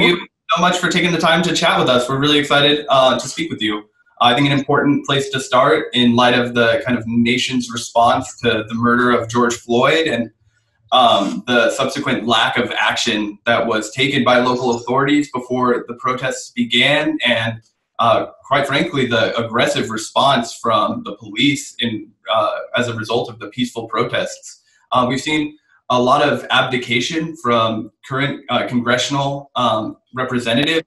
Thank you so much for taking the time to chat with us. We're really excited uh, to speak with you. I think an important place to start in light of the kind of nation's response to the murder of George Floyd and um, the subsequent lack of action that was taken by local authorities before the protests began, and uh, quite frankly, the aggressive response from the police in uh, as a result of the peaceful protests. Uh, we've seen a lot of abdication from current uh, congressional um, representative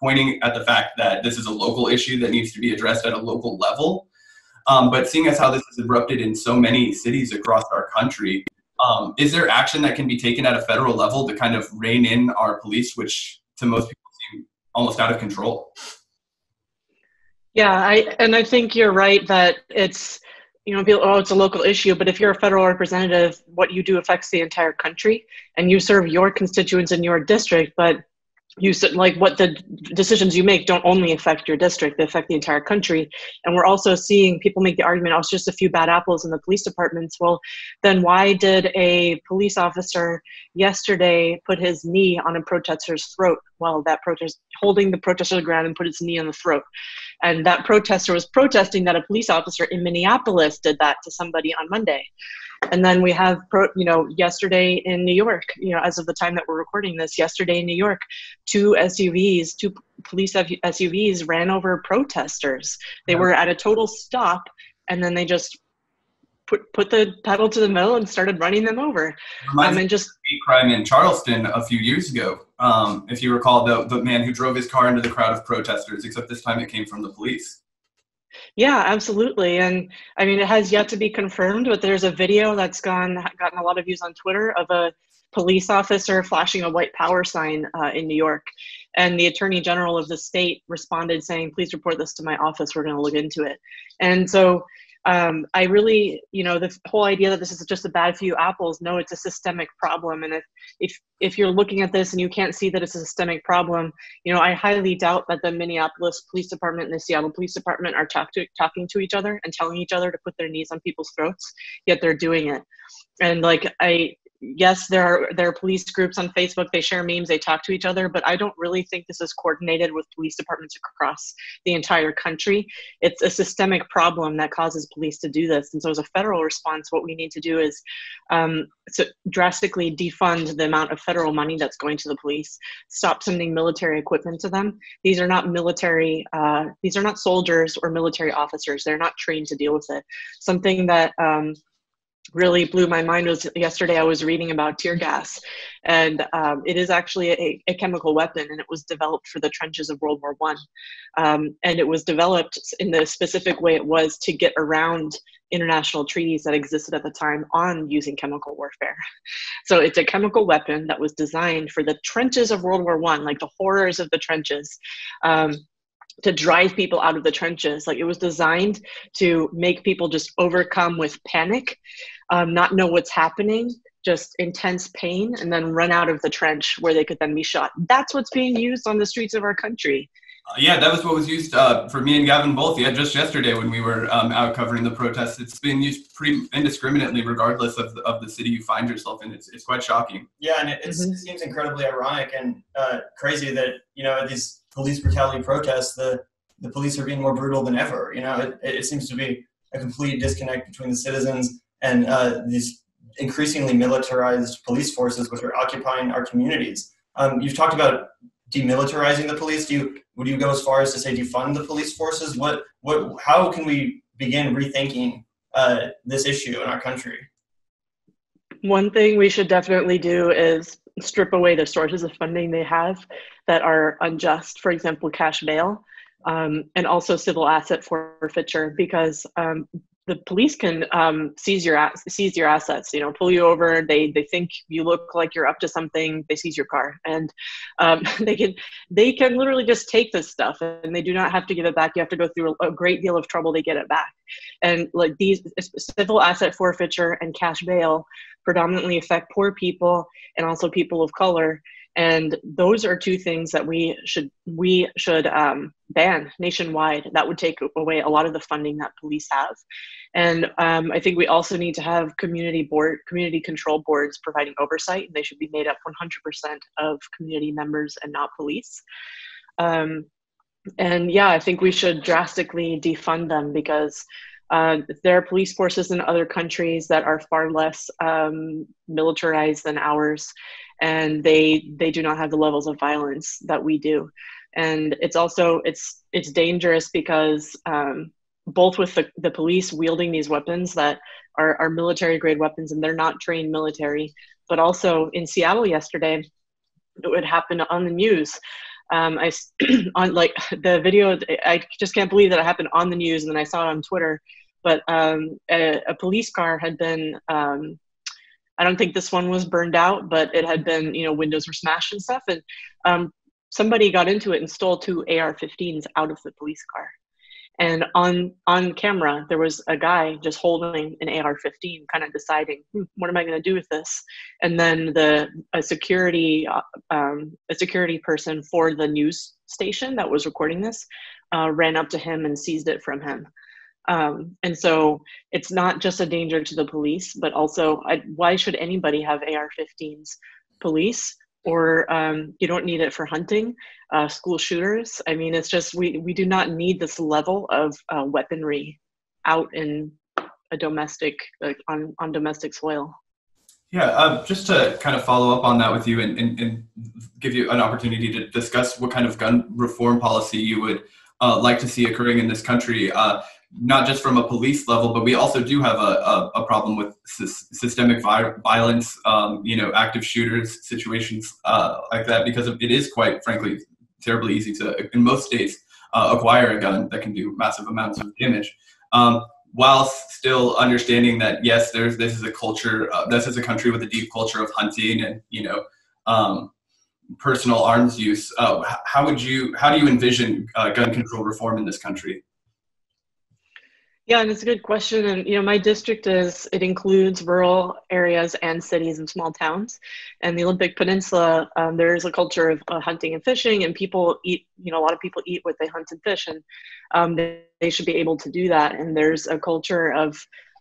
pointing at the fact that this is a local issue that needs to be addressed at a local level. Um, but seeing as how this has erupted in so many cities across our country, um, is there action that can be taken at a federal level to kind of rein in our police, which to most people seem almost out of control? Yeah, I and I think you're right that it's you know, oh, it's a local issue, but if you're a federal representative, what you do affects the entire country, and you serve your constituents in your district. But you like what the decisions you make don't only affect your district they affect the entire country and we're also seeing people make the argument oh it's just a few bad apples in the police departments well then why did a police officer yesterday put his knee on a protester's throat while that protest holding the protester to the ground and put his knee on the throat and that protester was protesting that a police officer in minneapolis did that to somebody on monday. And then we have pro, you know yesterday in new york you know as of the time that we're recording this yesterday in new york two suvs two police suvs ran over protesters. They were at a total stop and then they just put put the pedal to the metal and started running them over. Um, and just crime in charleston a few years ago um, if you recall the, the man who drove his car into the crowd of protesters except this time it came from the police yeah, absolutely. And I mean, it has yet to be confirmed, but there's a video that's gone gotten a lot of views on Twitter of a police officer flashing a white power sign uh, in New York. And the attorney general of the state responded saying, please report this to my office. We're going to look into it. And so um, I really, you know, the whole idea that this is just a bad few apples, no, it's a systemic problem. And if, if, if you're looking at this and you can't see that it's a systemic problem, you know, I highly doubt that the Minneapolis Police Department and the Seattle Police Department are talk to, talking to each other and telling each other to put their knees on people's throats, yet they're doing it. And like, I, yes, there are there are police groups on Facebook. They share memes. They talk to each other. But I don't really think this is coordinated with police departments across the entire country. It's a systemic problem that causes police to do this. And so, as a federal response, what we need to do is um, to drastically defund the amount of federal money that's going to the police. Stop sending military equipment to them. These are not military. Uh, these are not soldiers or military officers. They're not trained to deal with it. Something that um, really blew my mind was yesterday I was reading about tear gas, and um, it is actually a, a, chemical weapon, and it was developed for the trenches of World War One, um, and it was developed in the specific way it was to get around international treaties that existed at the time on using chemical warfare. So it's a chemical weapon that was designed for the trenches of World War One, like the horrors of the trenches. Um, to drive people out of the trenches. Like it was designed to make people just overcome with panic, um, not know what's happening, just intense pain, and then run out of the trench where they could then be shot. That's what's being used on the streets of our country. Uh, yeah, that was what was used uh, for me and Gavin both. Yeah, just yesterday when we were um, out covering the protests, it's been used pretty indiscriminately, regardless of the, of the city you find yourself in. It's, it's quite shocking. Yeah, and it, mm-hmm. it seems incredibly ironic and uh, crazy that you know these police brutality protests, the the police are being more brutal than ever. You know, it, it seems to be a complete disconnect between the citizens and uh, these increasingly militarized police forces, which are occupying our communities. Um, you've talked about demilitarizing the police. Do you would you go as far as to say defund the police forces? What what how can we begin rethinking uh, this issue in our country? One thing we should definitely do is strip away the sources of funding they have that are unjust, for example, cash bail, um, and also civil asset forfeiture, because um, the police can um, seize your seize your assets. You know, pull you over. They they think you look like you're up to something. They seize your car, and um, they can they can literally just take this stuff, and they do not have to give it back. You have to go through a, a great deal of trouble to get it back. And like these civil asset forfeiture and cash bail predominantly affect poor people and also people of color and those are two things that we should we should um, ban nationwide. That would take away a lot of the funding that police have, and um, I think we also need to have community board community control boards providing oversight. And they should be made up 100% of community members and not police. Um, and yeah, I think we should drastically defund them because uh, there are police forces in other countries that are far less um, militarized than ours, and they they do not have the levels of violence that we do. And it's also it's it's dangerous because um, both with the, the police wielding these weapons that are, are military grade weapons and they're not trained military, but also in Seattle yesterday, it would happen on the news um, I on like the video. I just can't believe that it happened on the news, and then I saw it on Twitter. But um, a, a, police car had been. Um, I don't think this one was burned out, but it had been, you know, windows were smashed and stuff, and um, somebody got into it and stole two AR-15s out of the police car and on on camera there was a guy just holding an ar-15 kind of deciding hmm, what am i going to do with this? And then the a security uh, um, a security person for the news station that was recording this uh, ran up to him and seized it from him. Um, and so it's not just a danger to the police but also I, why should anybody have ar-15s police or um, you don't need it for hunting, uh, school shooters. I mean, it's just we we do not need this level of uh, weaponry out in a domestic like on on domestic soil. Yeah, uh, just to kind of follow up on that with you and, and, and, give you an opportunity to discuss what kind of gun reform policy you would uh, like to see occurring in this country. Not just from a police level, but we also do have a, a, a problem with systemic vi- violence, um, you know, active shooters, situations uh, like that, because it is quite frankly terribly easy to, in most states, uh, acquire a gun that can do massive amounts of damage. Um, while still understanding that yes, there's this is a culture, uh, this is a country with a deep culture of hunting and you know um, personal arms use. Uh, how would you, how do you envision uh, gun control reform in this country? Yeah, and it's a good question. And you know, my district is it includes rural areas and cities and small towns. And the Olympic Peninsula, um, there is a culture of uh, hunting and fishing, and people eat. You know, a lot of people eat what they hunt and fish, and um, they, they, should be able to do that. And there's a culture of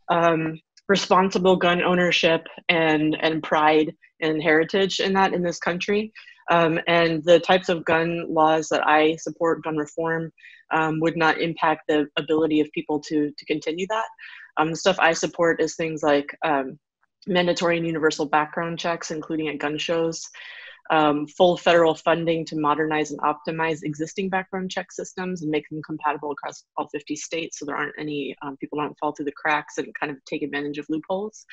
um, responsible gun ownership and and pride and heritage in that in this country. Um, and the types of gun laws that I support, gun reform, um, would not impact the ability of people to to continue that. Um, the stuff I support is things like um, mandatory and universal background checks, including at gun shows. Um, full federal funding to modernize and optimize existing background check systems and make them compatible across all 50 states so there aren't any um, people don't fall through the cracks and kind of take advantage of loopholes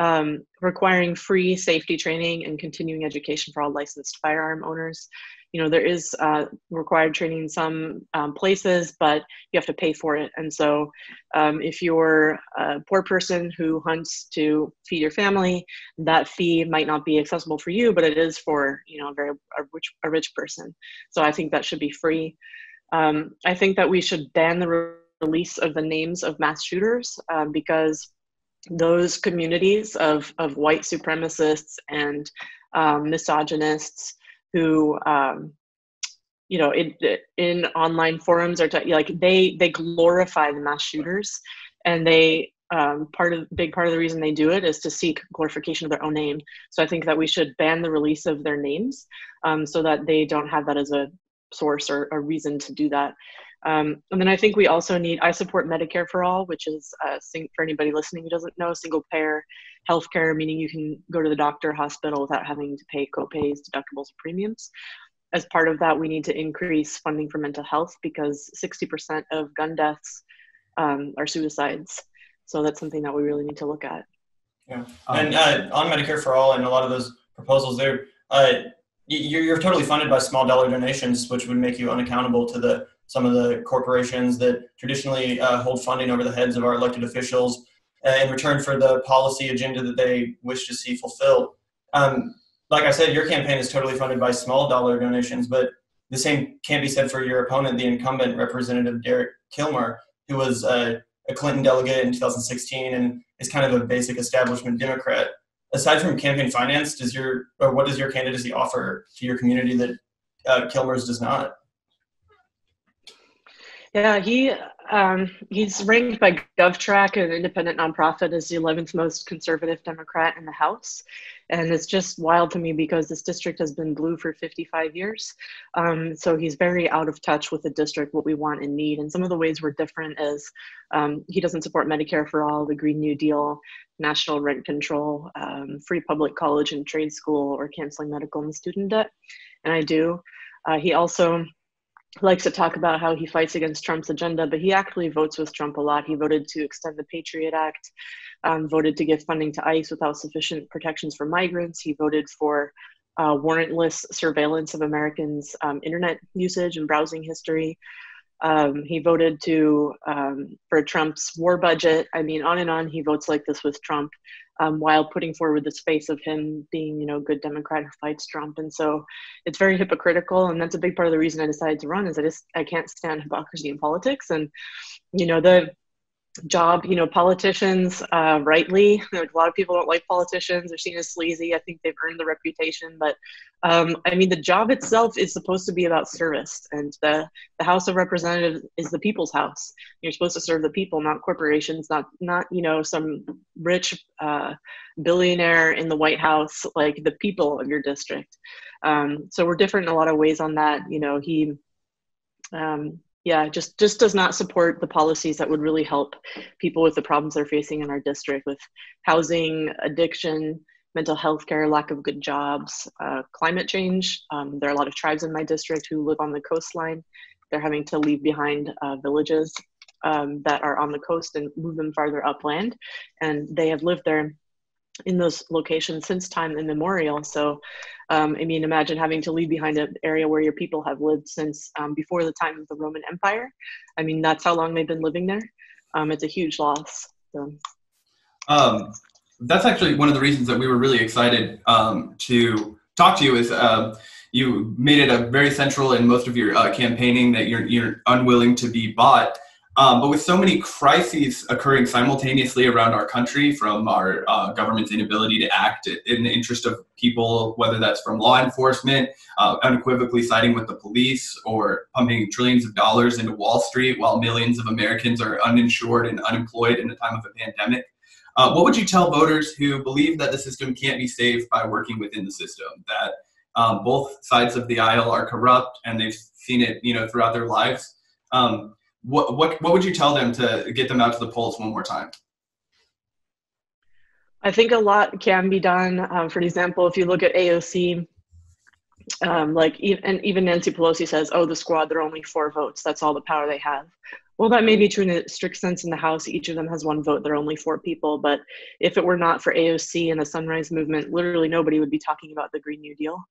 um, requiring free safety training and continuing education for all licensed firearm owners. You know, there is uh, required training in some um, places, but you have to pay for it. And so, um, if you're a poor person who hunts to feed your family, that fee might not be accessible for you, but it is for you know a very a rich, a rich person. So I think that should be free. Um, I think that we should ban the release of the names of mass shooters um, because those communities of, of white supremacists and um, misogynists who um, you know in, in online forums are t- like they they glorify the mass shooters and they um, part of big part of the reason they do it is to seek glorification of their own name. So i think that we should ban the release of their names um, so that they don't have that as a source or a reason to do that um, and then I think we also need, I support Medicare for All, which is, uh, for anybody listening who doesn't know, single payer healthcare, meaning you can go to the doctor, hospital without having to pay copays, deductibles, and premiums. As part of that, we need to increase funding for mental health because 60% of gun deaths um, are suicides. So that's something that we really need to look at. Yeah. And uh, on Medicare for All and a lot of those proposals there, uh, you're, you're totally funded by small dollar donations, which would make you unaccountable to the some of the corporations that traditionally uh, hold funding over the heads of our elected officials uh, in return for the policy agenda that they wish to see fulfilled. Um, like I said, your campaign is totally funded by small dollar donations, but the same can't be said for your opponent, the incumbent Representative Derek Kilmer, who was a Clinton delegate in 2016 and is kind of a basic establishment Democrat. aside from campaign finance, does your or what does your candidacy offer to your community that uh, Kilmer's does not? Yeah, he um, he's ranked by GovTrack, an independent nonprofit, as the 11th most conservative Democrat in the House. And it's just wild to me because this district has been blue for 55 years. Um, so he's very out of touch with the district, what we want and need. And some of the ways we're different is um, he doesn't support Medicare for all, the Green New Deal, national rent control, um, free public college and trade school, or canceling medical and student debt. And I do. Uh, he also likes to talk about how he fights against Trump's agenda, but he actually votes with Trump a lot. He voted to extend the Patriot Act, um, voted to give funding to ICE without sufficient protections for migrants. He voted for uh, warrantless surveillance of Americans' um, internet usage and browsing history. Um, he voted to um, for Trump's war budget. I mean, on and on. He votes like this with Trump, um, while putting forward the space of him being, you know, a good Democrat who fights Trump. And so, it's very hypocritical. And that's a big part of the reason I decided to run is I just I can't stand hypocrisy in politics. And you know, the job you know politicians uh, rightly. A lot of people don't like politicians. They're seen as sleazy. I think they've earned the reputation. But um, i mean the job itself is supposed to be about service and the, the house of representatives is the people's house. You're supposed to serve the people not corporations not not you know some rich uh, billionaire in the white house like the people of your district. Um, so we're different in a lot of ways on that. You know he um, yeah just just does not support the policies that would really help people with the problems they're facing in our district with housing addiction mental health care lack of good jobs uh, climate change. Um, there are a lot of tribes in my district who live on the coastline. They're having to leave behind uh, villages um, that are on the coast and move them farther upland. And they have lived there in those locations since time immemorial. So, um, I mean, imagine having to leave behind an area where your people have lived since um, before the time of the Roman Empire. I mean, that's how long they've been living there. Um, it's a huge loss. So. Um, that's actually one of the reasons that we were really excited um, to talk to you. Is uh, you made it a very central in most of your uh, campaigning that you're you're unwilling to be bought. Um, but with so many crises occurring simultaneously around our country, from our uh, government's inability to act in the interest of people, whether that's from law enforcement, uh, unequivocally siding with the police, or pumping trillions of dollars into Wall Street while millions of Americans are uninsured and unemployed in the time of a pandemic, uh, what would you tell voters who believe that the system can't be saved by working within the system? That um, both sides of the aisle are corrupt and they've seen it, you know, throughout their lives. Um, what what what would you tell them to get them out to the polls one more time? I think a lot can be done. Um, for example, if you look at AOC, um, like and even Nancy Pelosi says, "Oh, the squad, they're only four votes. That's all the power they have." Well, that may be true in a strict sense in the House. Each of them has one vote. There are only four people. But if it were not for AOC and the Sunrise Movement, literally nobody would be talking about the Green New Deal.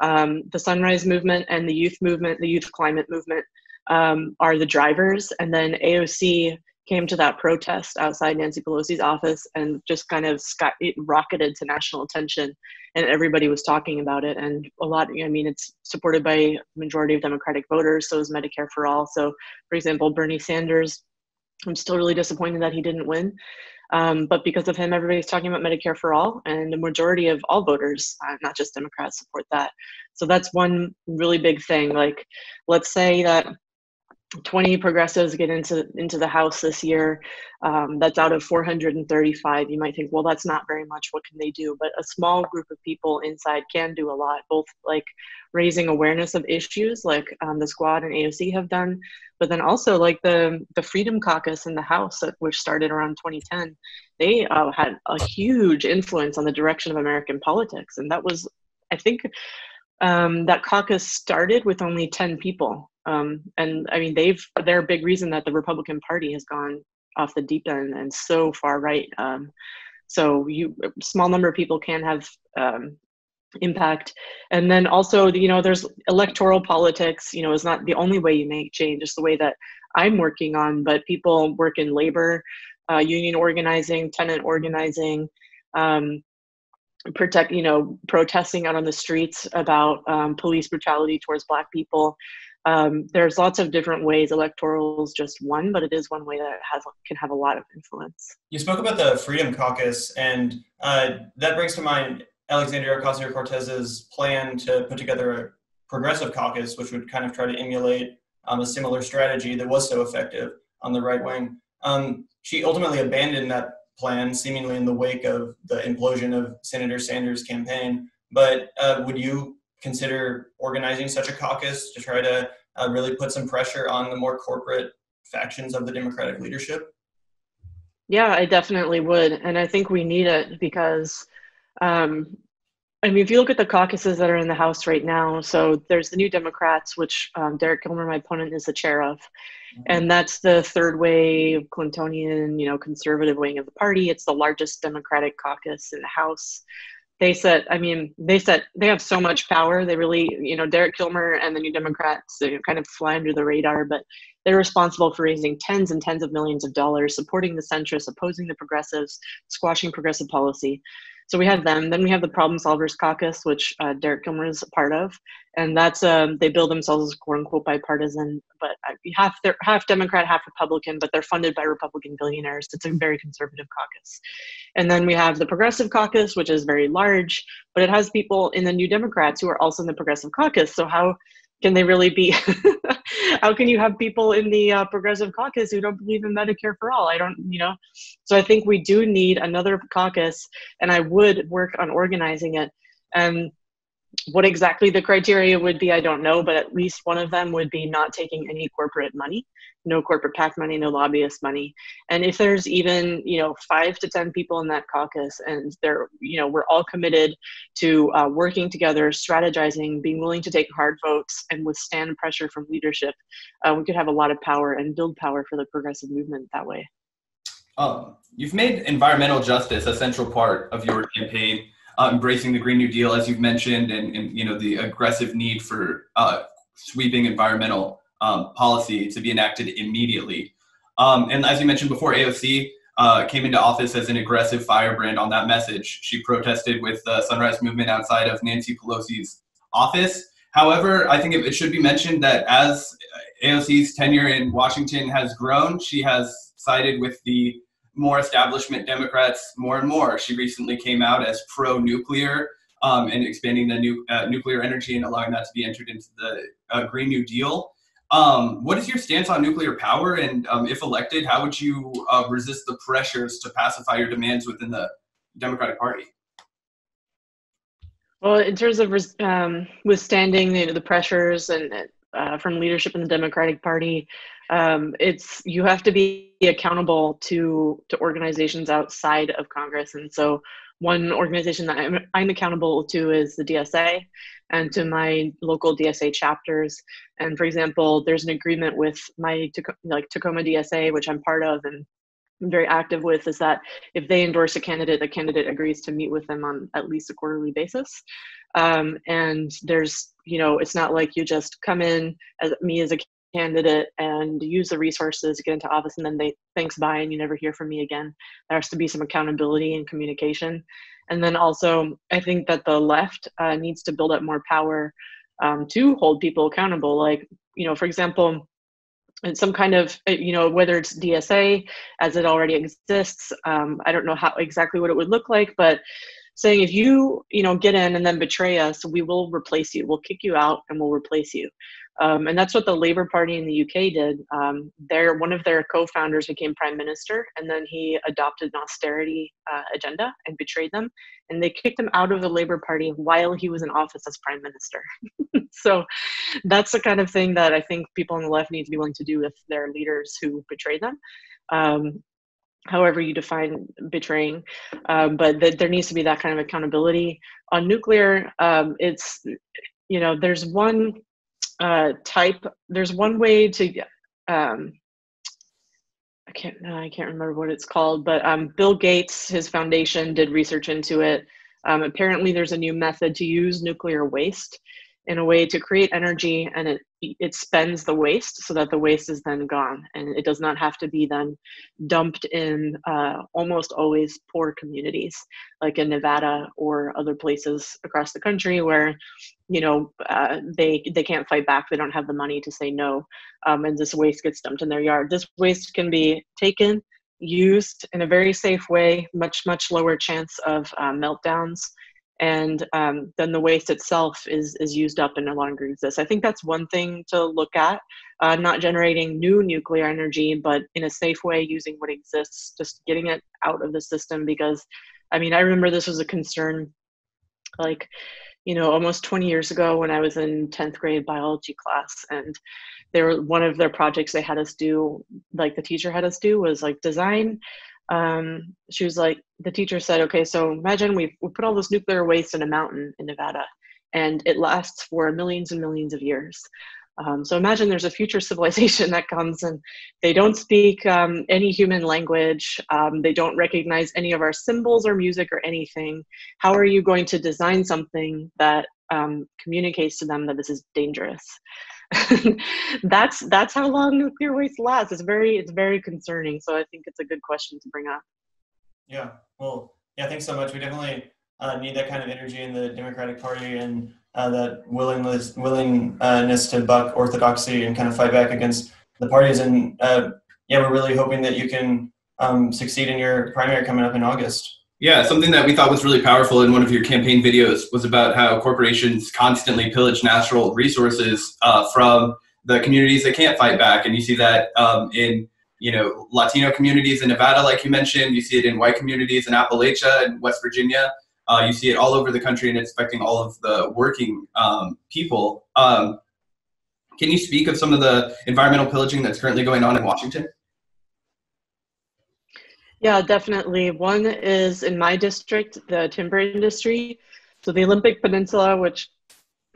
Um, the Sunrise Movement and the youth movement, the youth climate movement, um, are the drivers. And then AOC came to that protest outside Nancy Pelosi's office and just kind of sky, it rocketed to national attention and everybody was talking about it. And a lot, I mean, it's supported by majority of Democratic voters. So is Medicare for all. So for example, Bernie Sanders, I'm still really disappointed that he didn't win. Um, but because of him, everybody's talking about Medicare for all, and the majority of all voters, uh, not just Democrats, support that. So that's one really big thing. Like, let's say that 20 progressives get into into the house this year um, that's out of 435 you might think well that's not very much. What can they do? But a small group of people inside can do a lot both like raising awareness of issues like um, the squad and aoc have done but then also like the the freedom caucus in the house which started around 2010 they uh, had a huge influence on the direction of american politics. And that was i think um, that caucus started with only 10 people um, and I mean, they've they're a big reason that the Republican Party has gone off the deep end and so far right. Um, so you small number of people can have um, impact, and then also you know there's electoral politics. You know, is not the only way you make change. It's the way that I'm working on, but people work in labor, uh, union organizing, tenant organizing. Um, protect you know protesting out on the streets about um, police brutality towards black people Um, there's lots of different ways. Electoral is just one, but it is one way that has can have a lot of influence. You spoke about the Freedom Caucus, and uh, that brings to mind Alexandria Ocasio Cortez's plan to put together a progressive caucus, which would kind of try to emulate um, a similar strategy that was so effective on the right wing. Um, she ultimately abandoned that plan, seemingly in the wake of the implosion of Senator Sanders' campaign. But uh, would you consider organizing such a caucus to try to uh, really put some pressure on the more corporate factions of the Democratic leadership? Yeah, I definitely would. And I think we need it because um, I mean, if you look at the caucuses that are in the House right now, so there's the New Democrats, which um, Derek Kilmer, my opponent, is the chair of, mm-hmm. and that's the third wave Clintonian, you know, conservative wing of the party. It's the largest Democratic caucus in the House. They set, I mean, they set, they have so much power. They really, you know, Derek kilmer and the New Democrats, they kind of fly under the radar, but they're responsible for raising tens and tens of millions of dollars, supporting the centrists, opposing the progressives, squashing progressive policy. So we have them. Then we have the Problem Solvers Caucus, which uh, Derek Kilmer is a part of, and that's um, they build themselves as quote unquote bipartisan, but uh, half they're half Democrat, half Republican, but they're funded by Republican billionaires. It's a very conservative caucus. And then we have the Progressive Caucus, which is very large, but it has people in the New Democrats who are also in the Progressive Caucus. So how can they really be how can you have people in the uh, progressive caucus who don't believe in medicare for all? I don't you know. So i think we do need another caucus and i would work on organizing it. And what exactly the criteria would be i don't know but at least one of them would be not taking any corporate money no corporate PAC money, no lobbyist money. And if there's even, you know, five to 10 people in that caucus and they're, you know, we're all committed to uh, working together, strategizing, being willing to take hard votes and withstand pressure from leadership, uh, we could have a lot of power and build power for the progressive movement that way. Um, you've made environmental justice a central part of your campaign. Uh, embracing the Green New Deal, as you've mentioned, and, and you know the aggressive need for uh, sweeping environmental um, policy to be enacted immediately. Um, and as you mentioned before, AOC uh, came into office as an aggressive firebrand on that message. She protested with the Sunrise Movement outside of Nancy Pelosi's office. However, I think it, it should be mentioned that as AOC's tenure in Washington has grown, she has sided with the more establishment Democrats more and more. She recently came out as pro nuclear um, and expanding the new, uh, nuclear energy and allowing that to be entered into the uh, Green New Deal. Um, what is your stance on nuclear power? And um, if elected, how would you uh, resist the pressures to pacify your demands within the Democratic Party? Well, in terms of um, withstanding you know, the pressures and uh, from leadership in the Democratic Party, um, it's you have to be accountable to to organizations outside of Congress, and so one organization that I'm, I'm accountable to is the DSA and to my local DSA chapters. And for example, there's an agreement with my like Tacoma DSA, which I'm part of and I'm very active with, is that if they endorse a candidate, the candidate agrees to meet with them on at least a quarterly basis. Um, and there's, you know, it's not like you just come in as me as a candidate and use the resources, get into office, and then they thanks bye, and you never hear from me again. There has to be some accountability and communication. And then also, I think that the left uh, needs to build up more power um, to hold people accountable. Like, you know, for example, and some kind of, uh, you know, whether it's DSA as it already exists. Um, I don't know how exactly what it would look like, but saying if you, you know, get in and then betray us, we will replace you. We'll kick you out and we'll replace you. Um, and that's what the Labour Party in the UK did. Um, their, one of their co-founders became prime minister, and then he adopted an austerity uh, agenda and betrayed them. And they kicked him out of the Labour Party while he was in office as prime minister. so that's the kind of thing that I think people on the left need to be willing to do with their leaders who betray them. Um, however you define betraying um, but th- there needs to be that kind of accountability on nuclear um, it's you know there's one uh, type. There's one way to. Um, I can't. I can't remember what it's called, but um, Bill Gates, his foundation, did research into it. Um, apparently, there's a new method to use nuclear waste, in a way to create energy and it it spends the waste so that the waste is then gone. And it does not have to be then dumped in uh, almost always poor communities like in nevada or other places across the country where you know uh, they they can't fight back. They don't have the money to say no um, and this waste gets dumped in their yard. This waste can be taken used in a very safe way much much lower chance of uh, meltdowns and um, then the waste itself is is used up and no longer exists. I think that's one thing to look at, uh, not generating new nuclear energy, but in a safe way using what exists, just getting it out of the system. Because, I mean, I remember this was a concern, like, you know, almost 20 years ago when I was in 10th grade biology class, and they were one of their projects they had us do, like the teacher had us do, was like design um, she was like, the teacher said, okay, so imagine we we put all this nuclear waste in a mountain in Nevada, and it lasts for millions and millions of years. Um, so imagine there's a future civilization that comes and they don't speak um, any human language. Um, they don't recognize any of our symbols or music or anything. How are you going to design something that um, communicates to them that this is dangerous? that's that's how long nuclear waste lasts. It's very it's very concerning. So I think it's a good question to bring up. Yeah. Well, yeah. Thanks so much. We definitely uh, need that kind of energy in the Democratic Party and uh, that willingness willingness to buck orthodoxy and kind of fight back against the parties. And uh, yeah, we're really hoping that you can um, succeed in your primary coming up in August. Yeah, something that we thought was really powerful in one of your campaign videos was about how corporations constantly pillage natural resources uh, from the communities that can't fight back, and you see that um, in you know Latino communities in Nevada, like you mentioned. You see it in white communities in Appalachia and West Virginia. Uh, you see it all over the country, and it's affecting all of the working um, people. Um, can you speak of some of the environmental pillaging that's currently going on in Washington? Yeah, definitely. One is in my district, the timber industry. So the Olympic Peninsula, which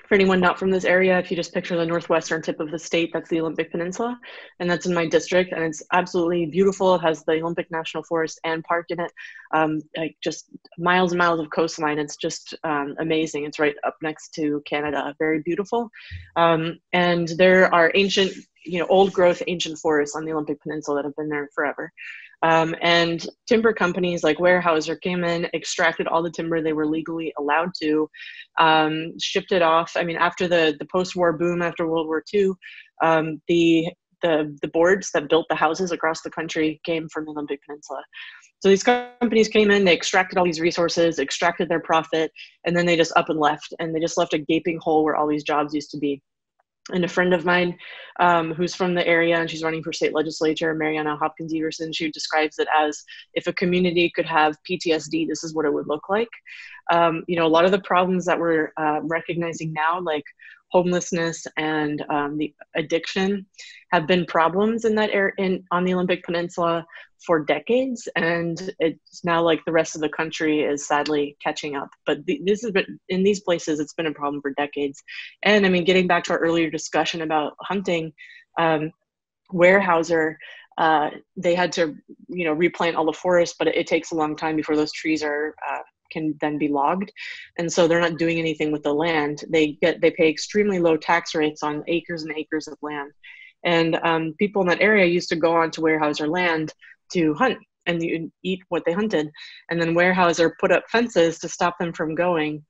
for anyone not from this area, if you just picture the northwestern tip of the state, that's the Olympic Peninsula, and that's in my district, and it's absolutely beautiful. It has the Olympic National Forest and park in it, um, like just miles and miles of coastline. It's just um, amazing. It's right up next to Canada, very beautiful, um, and there are ancient, you know, old growth ancient forests on the Olympic Peninsula that have been there forever. Um, and timber companies like Weyerhaeuser came in, extracted all the timber they were legally allowed to, um, shipped it off. I mean, after the, the post-war boom after World War II, um, the, the, the boards that built the houses across the country came from the Olympic Peninsula. So these companies came in, they extracted all these resources, extracted their profit, and then they just up and left. And they just left a gaping hole where all these jobs used to be and a friend of mine um, who's from the area and she's running for state legislature, Mariana Hopkins Everson, she describes it as if a community could have PTSD, this is what it would look like. Um, you know, a lot of the problems that we're uh, recognizing now, like homelessness and um, the addiction have been problems in that area in on the Olympic Peninsula for decades, and it's now like the rest of the country is sadly catching up. But th- this has been in these places, it's been a problem for decades. And I mean, getting back to our earlier discussion about hunting, um. Uh, they had to, you know, replant all the forest, but it, it takes a long time before those trees are uh, can then be logged. And so they're not doing anything with the land. They get they pay extremely low tax rates on acres and acres of land. And um, people in that area used to go on to Weyerhaeuser land to hunt and you eat what they hunted. And then Weyerhaeuser put up fences to stop them from going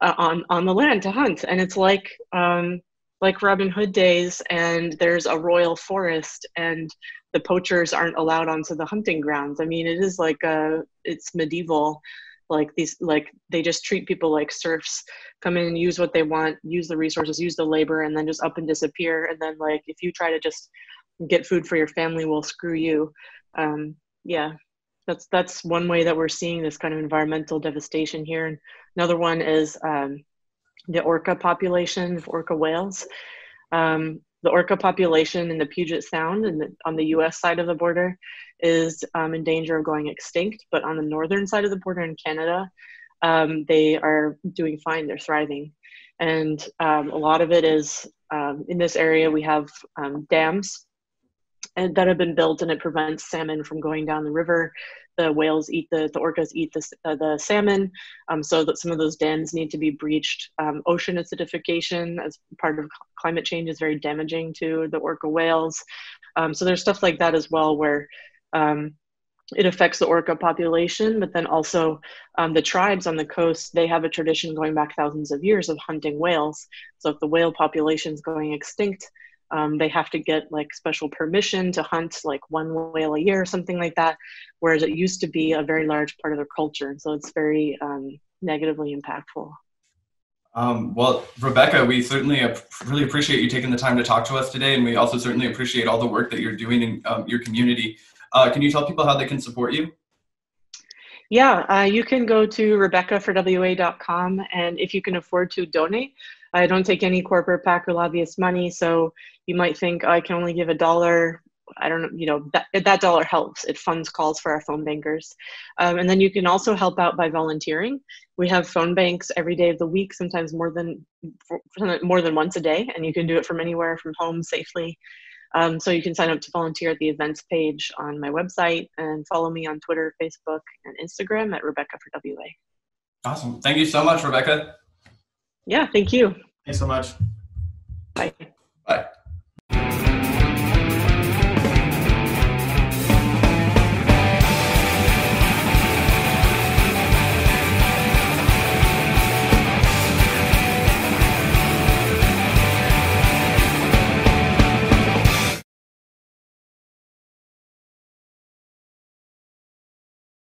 uh, on on the land to hunt. And it's like um, like Robin Hood days and there's a royal forest and the poachers aren't allowed onto the hunting grounds. I mean, it is like a, it's medieval like these like they just treat people like serfs come in and use what they want use the resources use the labor and then just up and disappear. And then like if you try to just get food for your family we'll screw you. Um, yeah that's that's one way that we're seeing this kind of environmental devastation here. And another one is um, the orca population of orca whales. Um, the orca population in the Puget Sound and on the US side of the border is um, in danger of going extinct, but on the northern side of the border in Canada, um, they are doing fine, they're thriving. And um, a lot of it is um, in this area, we have um, dams and that have been built and it prevents salmon from going down the river the whales eat the the orcas eat the uh, the salmon, um, so that some of those dens need to be breached. Um, ocean acidification as part of climate change is very damaging to the orca whales. Um, so there's stuff like that as well where um, it affects the orca population, but then also um, the tribes on the coast, they have a tradition going back thousands of years of hunting whales. So if the whale population is going extinct, um, they have to get like special permission to hunt like one whale a year or something like that, whereas it used to be a very large part of their culture. So it's very um, negatively impactful. Um, well, Rebecca, we certainly really appreciate you taking the time to talk to us today, and we also certainly appreciate all the work that you're doing in um, your community. Uh, can you tell people how they can support you? Yeah, uh, you can go to rebeccaforwa.com, and if you can afford to donate, I don't take any corporate PAC or lobbyist money, so you might think I can only give a dollar. I don't know, you know, that, that dollar helps. It funds calls for our phone bankers. Um, and then you can also help out by volunteering. We have phone banks every day of the week, sometimes more than more than once a day, and you can do it from anywhere from home safely. Um, so you can sign up to volunteer at the events page on my website and follow me on Twitter, Facebook, and Instagram at Rebecca for WA. Awesome. Thank you so much, Rebecca. Yeah, thank you. Thanks so much. Bye. Bye.